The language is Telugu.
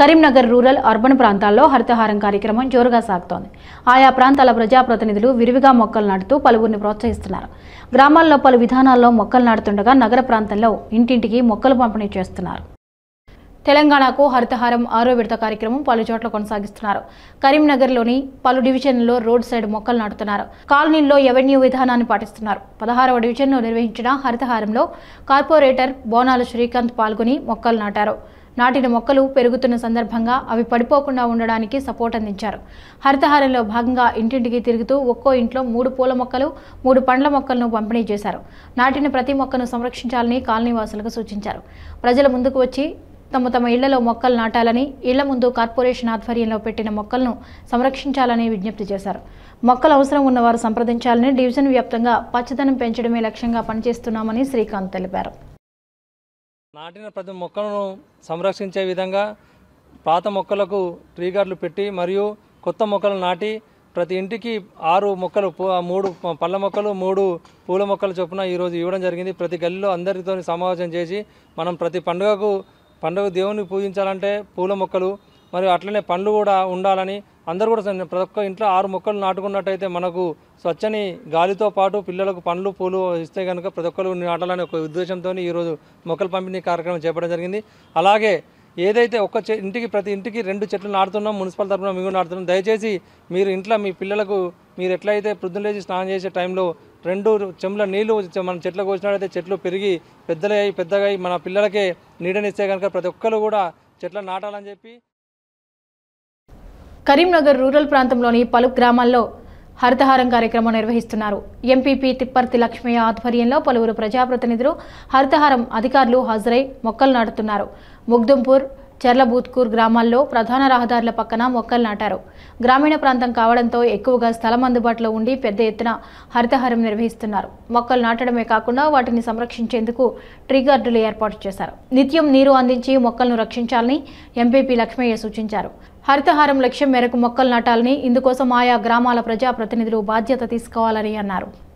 కరీంనగర్ రూరల్ అర్బన్ ప్రాంతాల్లో హరితహారం కార్యక్రమం జోరుగా సాగుతోంది. ఆయా ప్రాంతాల ప్రజాప్రతినిధులు విరివిగా మొక్కలు నాటుతూ పలువురిని ప్రోత్సహిస్తున్నారు. గ్రామాల్లో పలు విధానాల్లో మొక్కలు నాటుతుండగా నగర ప్రాంతంలో ఇంటింటికి మొక్కలు పంపిణీ చేస్తున్నారు. తెలంగాణకు హరితహారం ఆరో విడత కార్యక్రమం పలు చోట్ల కొనసాగిస్తున్నారు. కరీంనగర్లోని పలు డివిజన్లలో రోడ్ సైడ్ మొక్కలు నాటుతున్నారు. కాలనీల్లో ఎవెన్యూ విధానాన్ని పాటిస్తున్నారు. పదహారవ డివిజన్లో నిర్వహించిన హరితహారంలో కార్పొరేటర్ బోనాల శ్రీకాంత్ పాల్గొని మొక్కలు నాటారు. నాటిన మొక్కలు పెరుగుతున్న సందర్భంగా అవి పడిపోకుండా ఉండడానికి సపోర్ట్ అందించారు. హరితహారంలో భాగంగా ఇంటింటికి తిరుగుతూ ఒక్కో ఇంట్లో మూడు పూల మొక్కలు మూడు పండ్ల మొక్కలను పంపిణీ చేశారు. నాటిన ప్రతి మొక్కను సంరక్షించాలని కాలనీవాసులకు సూచించారు. ప్రజల ముందుకు వచ్చి తమ తమ ఇళ్ళలో మొక్కలు నాటాలని ఇళ్ళ ముందు కార్పొరేషన్ ఆధ్వర్యంలో పెట్టిన మొక్కలను సంరక్షించాలని విజ్ఞప్తి చేశారు. మొక్కలు అవసరం ఉన్నవారు సంప్రదించాలని డివిజన్ వ్యాప్తంగా పచ్చదనం పెంచడమే లక్ష్యంగా పనిచేస్తున్నామని శ్రీకాంత్ తెలిపారు. నాటిన ప్రతి మొక్కలను సంరక్షించే విధంగా పాత మొక్కలకు ట్రీ గార్డులు పెట్టి మరియు కొత్త మొక్కలు నాటి ప్రతి ఇంటికి ఆరు మొక్కలు మూడు పళ్ళ మొక్కలు మూడు పూల మొక్కలు చొప్పున ఈరోజు ఇవ్వడం జరిగింది. ప్రతి గల్లీలో అందరితో సమావేశం చేసి మనం ప్రతి పండుగకు పండుగ దేవుని పూజించాలంటే పూల మొక్కలు మరియు అట్లనే పండ్లు కూడా ఉండాలని అందరూ కూడా ప్రతి ఒక్క ఇంట్లో ఆరు మొక్కలు నాటుకున్నట్టయితే మనకు స్వచ్ఛని గాలితో పాటు పిల్లలకు పండ్లు పూలు ఇస్తే కనుక ప్రతి ఒక్కరు నాటాలని ఒక ఉద్దేశంతో ఈరోజు మొక్కలు పంపిణీ కార్యక్రమం చేపట్టడం జరిగింది. అలాగే ఏదైతే ఒక్క చె ఇంటికి ప్రతి ఇంటికి రెండు చెట్లు నాటుతున్నాం మున్సిపల్ తరఫున మేము నాటుతున్నాం. దయచేసి మీరు ఇంట్లో మీ పిల్లలకు మీరు ఎట్లయితే ప్రొద్దున లేచి స్నానం చేసే టైంలో రెండు చెంబుల నీళ్ళు మన చెట్లకు వచ్చినట్టయితే చెట్లు పెరిగి పెద్దలయ్యి పెద్దగా మన పిల్లలకే నీడనిస్తే కనుక ప్రతి ఒక్కరు కూడా చెట్లు నాటాలని చెప్పి కరీంనగర్ రూరల్ ప్రాంతంలోని పలు గ్రామాల్లో హరితహారం కార్యక్రమం నిర్వహిస్తున్నారు. ఎంపీపీ తిప్పర్తి లక్ష్మయ్య ఆధ్వర్యంలో పలువురు ప్రజాప్రతినిధులు హరితహారం అధికారులు హాజరై మొక్కలు నాటుతున్నారు. ముగ్దుంపూర్ చర్లబూత్కూర్ గ్రామాల్లో ప్రధాన రహదారుల పక్కన మొక్కలు నాటారు. గ్రామీణ ప్రాంతం కావడంతో ఎక్కువగా స్థలం అందుబాటులో ఉండి పెద్ద ఎత్తున హరితహారం నిర్వహిస్తున్నారు. మొక్కలు నాటడమే కాకుండా వాటిని సంరక్షించేందుకు ట్రీ గార్డులు ఏర్పాటు చేశారు. నిత్యం నీరు అందించి మొక్కలను రక్షించాలని ఎంపీపీ లక్ష్మయ్య సూచించారు. హరితహారం లక్ష్యం మేరకు మొక్కలు నాటాలని ఇందుకోసం ఆయా గ్రామాల ప్రజాప్రతినిధులు బాధ్యత తీసుకోవాలని అన్నారు.